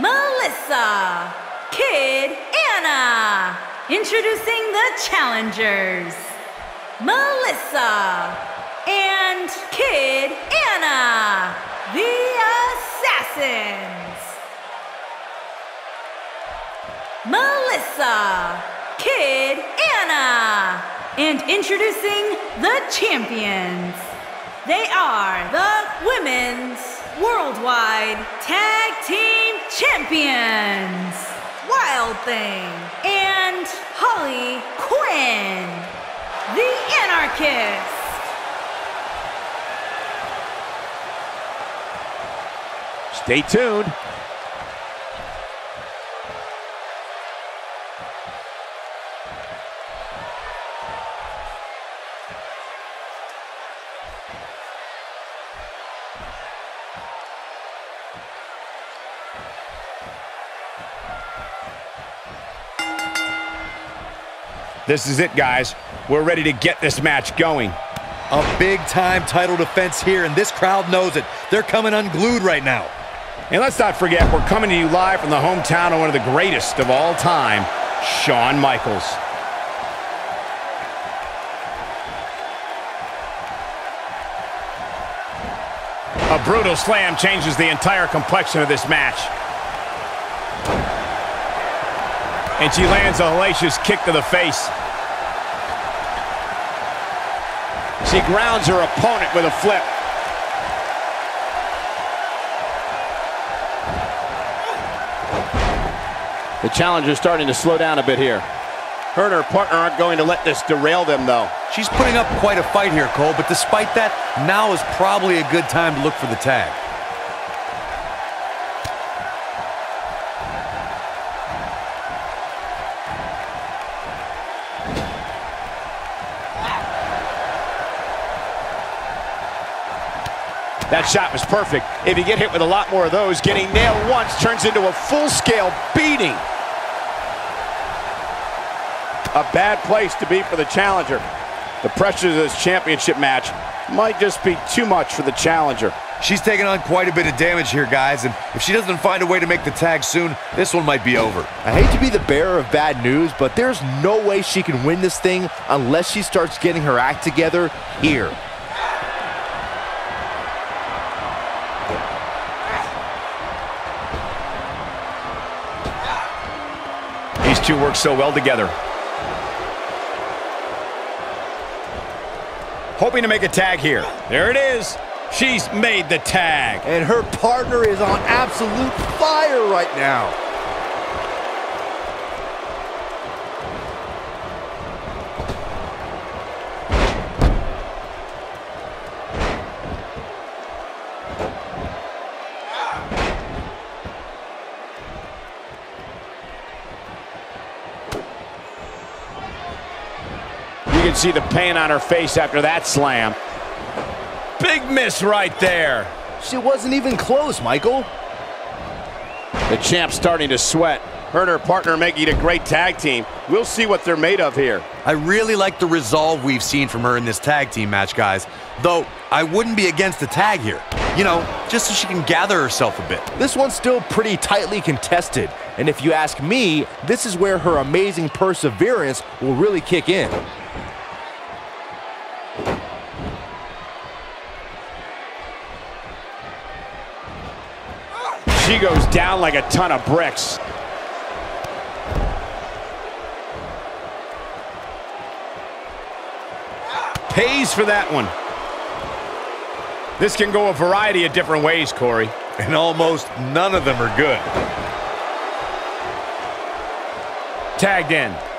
Melissa, Kid Anna. Introducing the challengers, Melissa and Kid Anna, the Assassins. Melissa, Kid Anna. And introducing the champions. They are the Women's Worldwide Tag Team Champions. Wild Thing and Holly Quinn, the Anarchist. Stay tuned. This is it, guys. We're ready to get this match going. A big-time title defense here, and this crowd knows it. They're coming unglued right now. And let's not forget, we're coming to you live from the hometown of one of the greatest of all time, Shawn Michaels. A brutal slam changes the entire complexion of this match. And she lands a hellacious kick to the face. She grounds her opponent with a flip. The challenger's starting to slow down a bit here. Her and her partner aren't going to let this derail them, though. She's putting up quite a fight here, Cole, but despite that, now is probably a good time to look for the tag. That shot was perfect. If you get hit with a lot more of those, getting nailed once turns into a full-scale beating. A bad place to be for the challenger. The pressures of this championship match might just be too much for the challenger. She's taking on quite a bit of damage here, guys, and if she doesn't find a way to make the tag soon, this one might be over. I hate to be the bearer of bad news, but there's no way she can win this thing unless she starts getting her act together here. These two work so well together. Hoping to make a tag here. There it is. She's made the tag. And her partner is on absolute fire right now. See the pain on her face after that slam. Big miss right there. She wasn't even close, Michael. The champ's starting to sweat. Her and her partner making a great tag team. We'll see what they're made of here. I really like the resolve we've seen from her in this tag team match, guys. Though, I wouldn't be against the tag here. You know, just so she can gather herself a bit. This one's still pretty tightly contested. And if you ask me, this is where her amazing perseverance will really kick in. Down like a ton of bricks. Pays for that one. This can go a variety of different ways, Corey. And almost none of them are good. Tagged in.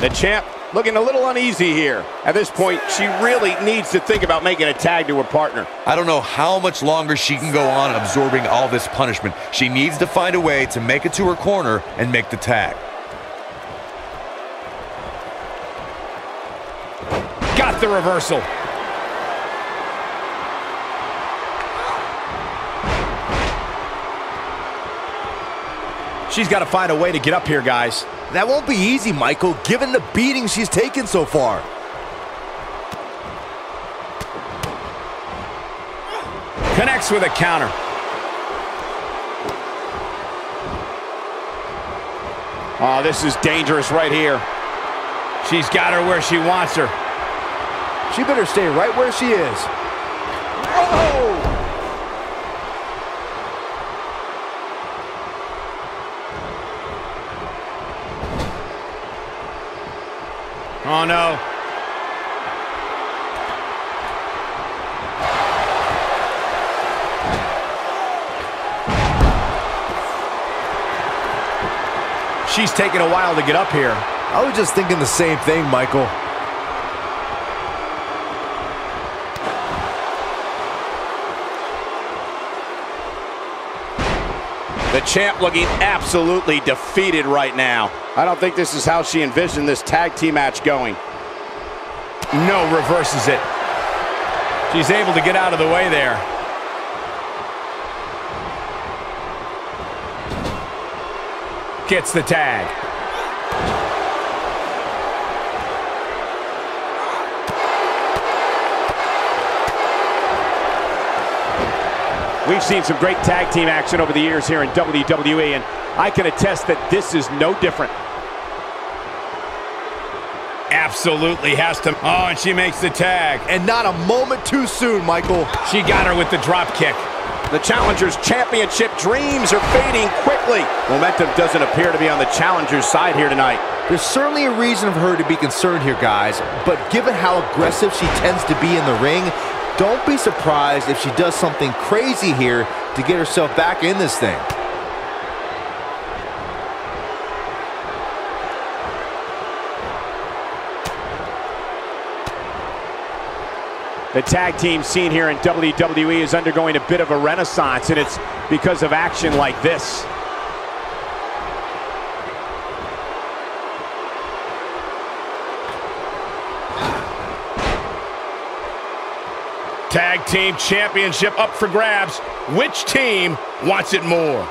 The champ looking a little uneasy here. At this point, she really needs to think about making a tag to her partner. I don't know how much longer she can go on absorbing all this punishment. She needs to find a way to make it to her corner and make the tag. Got the reversal. She's got to find a way to get up here, guys. That won't be easy, Michael, given the beating she's taken so far. Connects with a counter. Oh, this is dangerous right here. She's got her where she wants her. She better stay right where she is. Oh! Oh, no. She's taking a while to get up here. I was just thinking the same thing, Michael. The champ looking absolutely defeated right now. I don't think this is how she envisioned this tag team match going. No, reverses it. She's able to get out of the way there. Gets the tag. We've seen some great tag team action over the years here in WWE, and I can attest that this is no different. Absolutely has to. Oh, and she makes the tag. And not a moment too soon, Michael. She got her with the drop kick. The Challengers Championship dreams are fading quickly. Momentum doesn't appear to be on the Challengers side here tonight. There's certainly a reason for her to be concerned here, guys. But given how aggressive she tends to be in the ring, don't be surprised if she does something crazy here to get herself back in this thing. The tag team scene here in WWE is undergoing a bit of a renaissance, and it's because of action like this. Tag team championship up for grabs. Which team wants it more?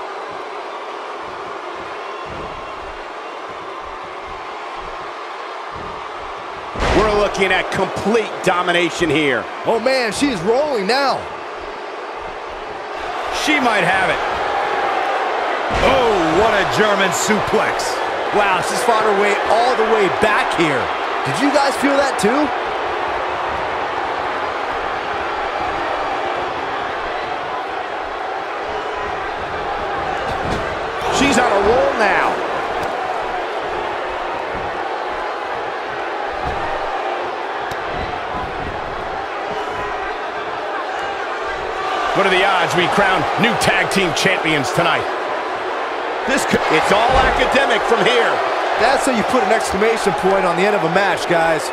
We're looking at complete domination here. Oh man, she's rolling now. She might have it. Oh, what a German suplex. Wow, she's fought her way all the way back here. Did you guys feel that too? She's on a roll now. What are the odds we crown new tag team champions tonight? This could, it's all academic from here. That's how you put an exclamation point on the end of a match, guys.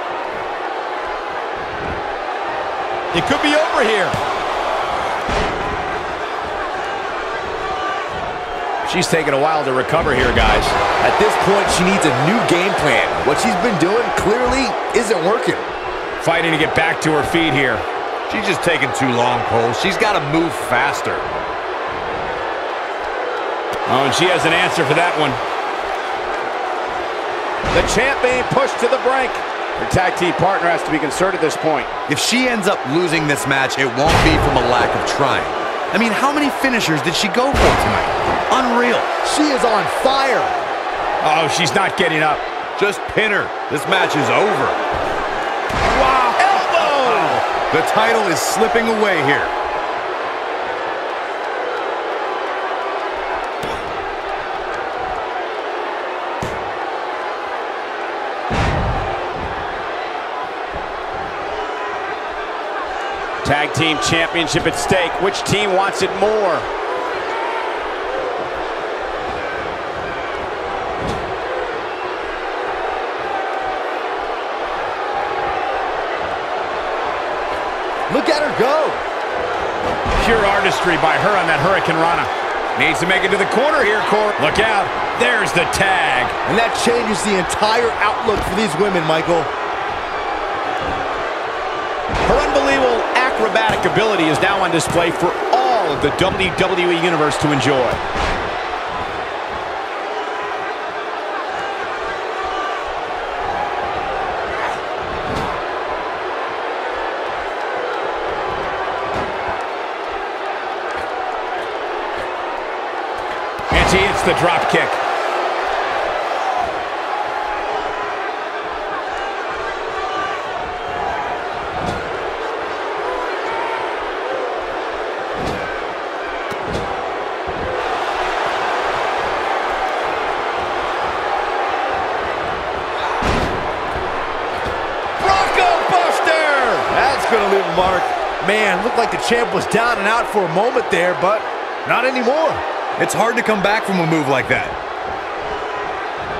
It could be over here. She's taking a while to recover here, guys. At this point, she needs a new game plan. What she's been doing clearly isn't working. Fighting to get back to her feet here. She's just taking too long, Cole. She's got to move faster. Oh, and she has an answer for that one. The champ being pushed to the brink. Her tag team partner has to be concerned at this point. If she ends up losing this match, it won't be from a lack of trying. I mean, how many finishers did she go for tonight? Unreal. She is on fire. Oh, she's not getting up. Just pin her. This match is over. The title is slipping away here. Tag team championship at stake. Which team wants it more? Look at her go. Pure artistry by her on that hurricanrana. Needs to make it to the corner here, Cor. Look out. There's the tag. And that changes the entire outlook for these women, Michael. Her unbelievable acrobatic ability is now on display for all of the WWE Universe to enjoy. The drop kick. Bronco Buster! That's going to leave a mark. Man, looked like the champ was down and out for a moment there, but not anymore. It's hard to come back from a move like that.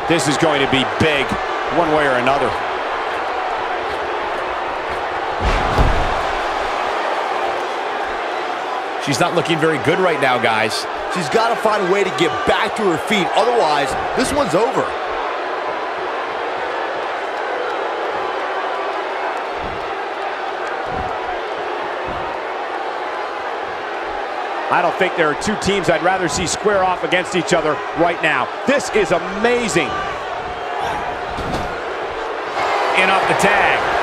This is going to be big, one way or another. She's not looking very good right now, guys. She's got to find a way to get back to her feet. Otherwise, this one's over. I don't think there are two teams I'd rather see square off against each other right now. This is amazing. In off the tag.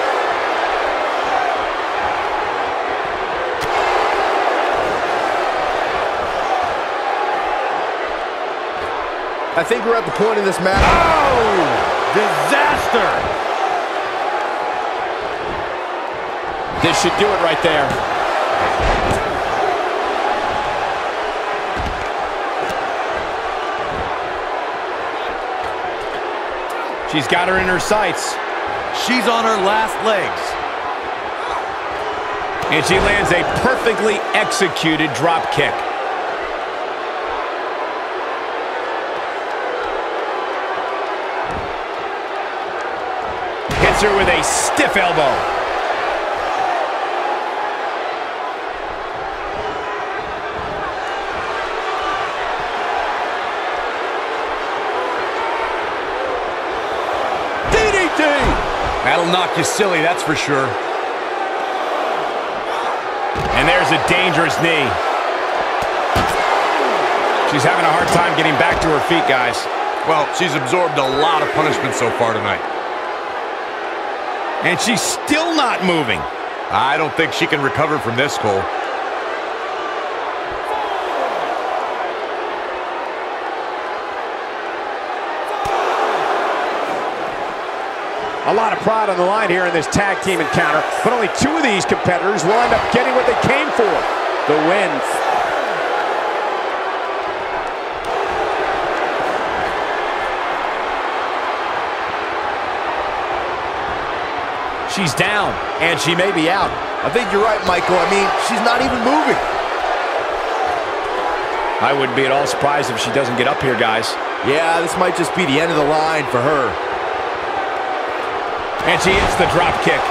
I think we're at the point in this match. Oh! Disaster! This should do it right there. She's got her in her sights. She's on her last legs. And she lands a perfectly executed drop kick. Hits her with a stiff elbow. DDT! That'll knock you silly, that's for sure. And there's a dangerous knee. She's having a hard time getting back to her feet, guys. Well, she's absorbed a lot of punishment so far tonight. And she's still not moving. I don't think she can recover from this, Cole. A lot of pride on the line here in this tag team encounter, but only two of these competitors will end up getting what they came for, the win. She's down, and she may be out. I think you're right, Michael. I mean, she's not even moving. I wouldn't be at all surprised if she doesn't get up here, guys. Yeah, this might just be the end of the line for her. And she hits the drop kick.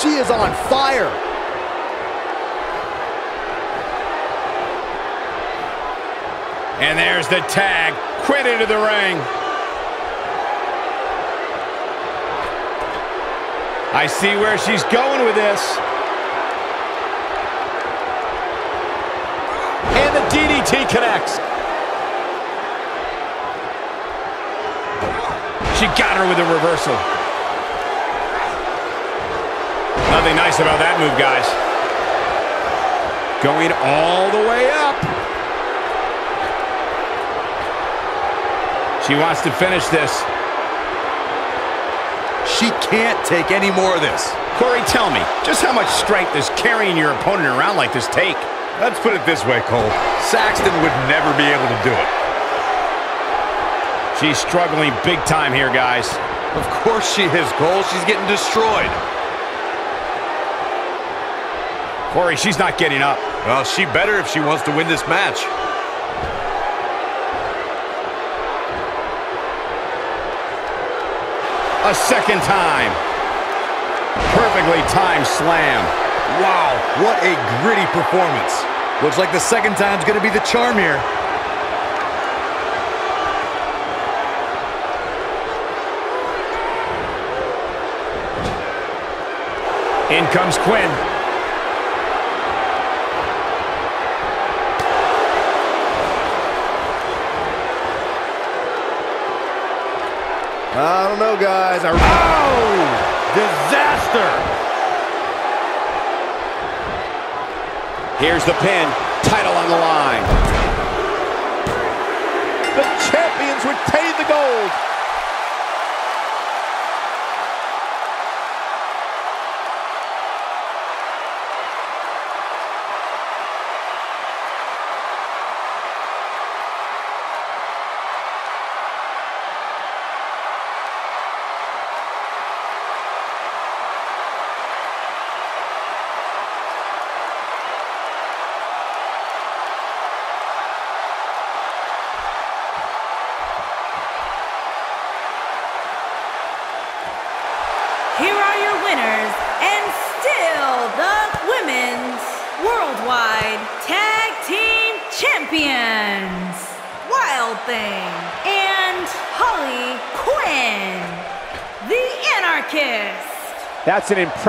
She is on fire. And there's the tag. Quit into the ring. I see where she's going with this. And the DDT connects. She got her with a reversal. Nothing nice about that move, guys. Going all the way up. She wants to finish this. She can't take any more of this. Corey, tell me, just how much strength does carrying your opponent around like this take? Let's put it this way, Cole. Saxton would never be able to do it. She's struggling big time here, guys. Of course she is, Cole. She's getting destroyed. Corey, she's not getting up. Well, she better if she wants to win this match. A second time. Perfectly timed slam. Wow, what a gritty performance. Looks like the second time's going to be the charm here. In comes Quinn. I don't know, guys. I Oh! Disaster! Here's the pin. Title on the line. The champions retain the gold. That's an impressive.